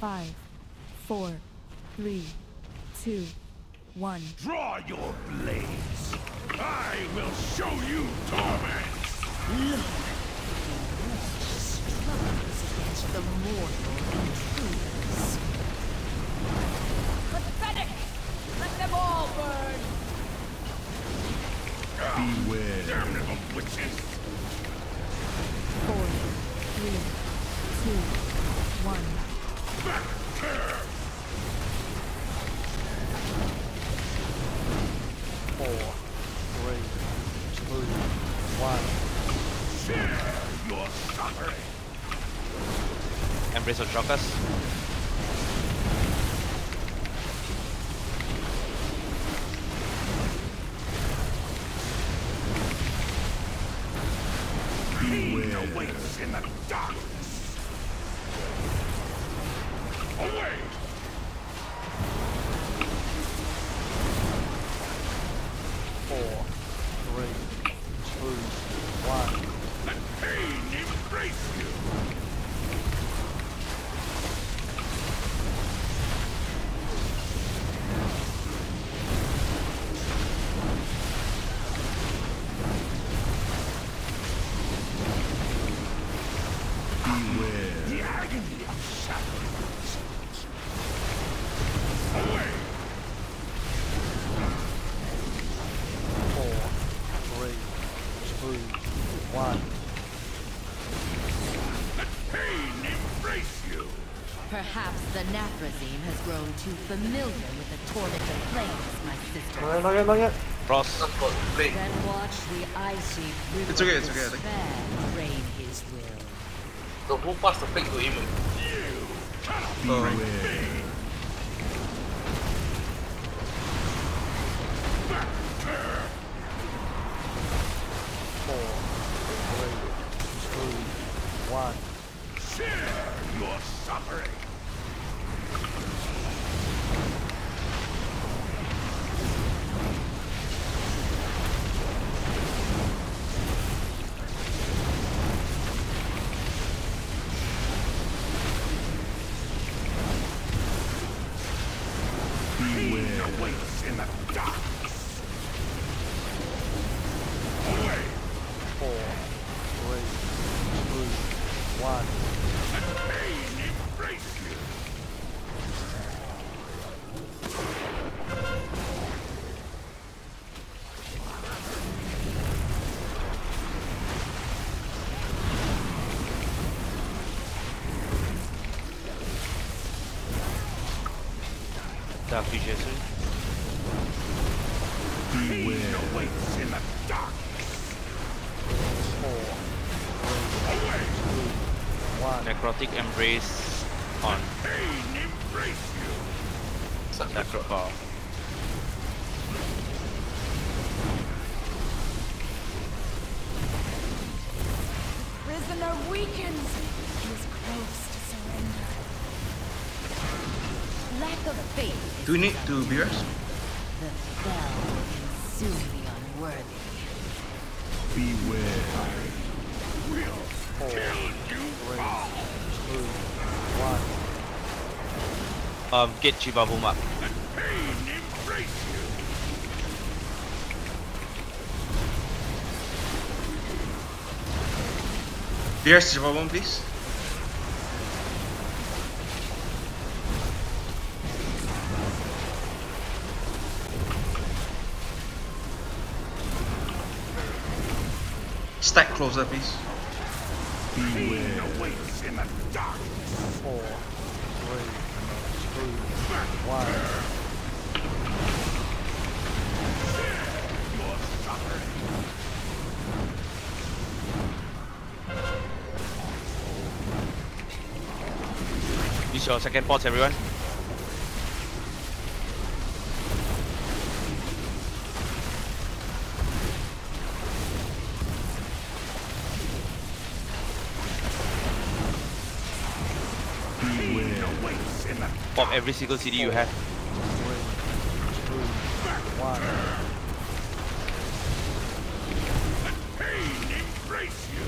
Five, four, three, two, one. Draw your blades. I will show you torment. struggles against the mortal Embrace of Shockers. Pain awaits in the darkness. Away. Beware. The agony of shadows. Away. Four, three, two, one. Let pain embrace you. Perhaps the Nathrezim has grown too familiar with the tormented flames, my sister. Not yet, not yet, not yet. Cross. That's blade. Then watch the icy river It's okay, it's okay, despair reign his will. So who passed the to him? Beware. Four, three, two, one. Share your suffering. In the darkness. Away. Four, three, two, one. Dark Fissure Pain awaits in the darkness. Away. Necrotic Embrace on Pain embrace you. Sacred Prisoner weakens! He is close to surrender. Lack of faith, Do we need to be rest? the fell will consume the unworthy. Beware. Will kill you all. two, one. Um, get Chiba Boom up. Let pain embrace you. Be rest, Java one, please. Stack closer, please. Use your second port, everyone. In Pop every single CD you have. Two, one. Let pain embrace you.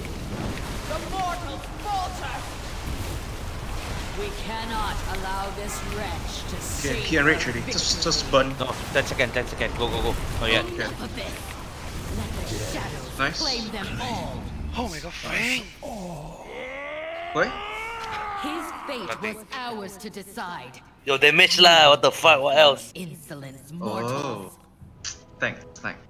The mortals falter! We cannot allow this wretch to Okay, see key and rage ready. Just, just burn. No, 10 seconds, 10 seconds. Go, go, go. Oh yeah. Okay. Enough of this. Let the shadows Nice. claim them all. Oh my god, Frank! Wait. His fate was ours to decide. Yo, damage lah, what the fuck, what else? Insolence Oh. mortals. Thanks, thanks.